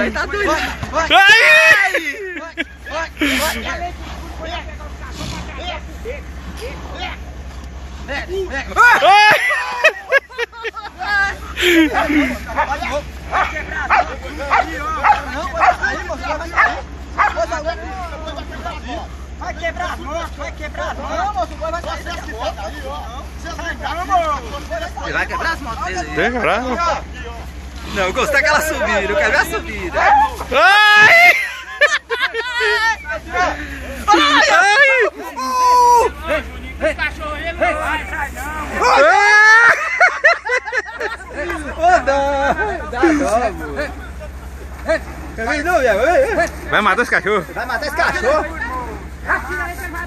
Aí tá doido. Ai! Ai! Vai quebrar as mãos, vai quebrar as mãos. Não, moço, vai fora. Aí, ó. Você sai não, moço. Ele vai quebrar as motos dele aí. Tem coragem? Não, eu gostei daquela subida, eu quero ver a subida. Ai! Ai! Ô, dá, dá logo. Quer ver não, Iago? Vai matar esse cachorro? Vai matar esse cachorro. Ai!